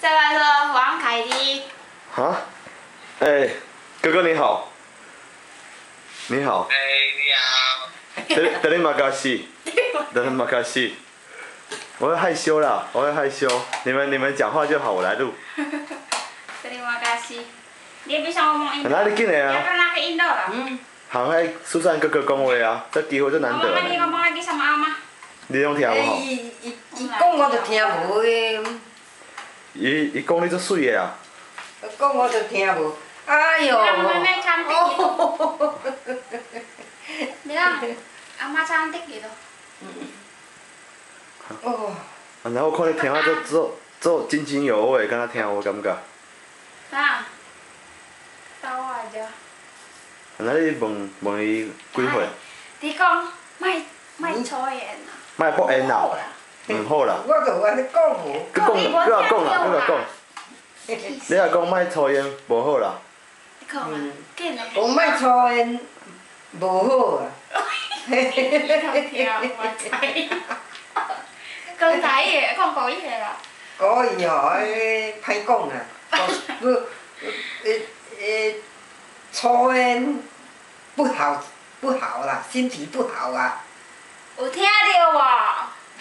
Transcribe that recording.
再来了，王凯迪。啊？哎、哥哥你好。你好。哎、你好。德林马卡西，德林马卡西，我会害羞啦，我会害羞。你们你们讲话就好，我来录。得林马卡西，你别想我。哪里进来啊？要不拿去印度。嗯。好，还苏珊哥哥讲话啊，这机会就难得了。妈，你讲听我好什么？你拢听无？伊伊讲我就听无会。伊伊讲你遮水个啊？讲我就听无。哎呦！阿妈。阿妈唱的起咯。哦。啊，然后看你听话做做做津津有味，敢那听我感觉？啊。到我只。啊，那你问问伊几岁？你讲，卖卖抽烟啦。卖不烟啦。唔，好啦。我就安尼讲无。佮讲，佮我讲啦，佮我讲。你若讲莫抽烟，无好啦。嗯，讲莫抽烟，无好啊。嘿嘿嘿嘿嘿嘿。讲台语，讲国语个啦。国语吼，迄歹讲啊。不，诶诶，抽烟不好，不好啦，心情不好啊。有听着无？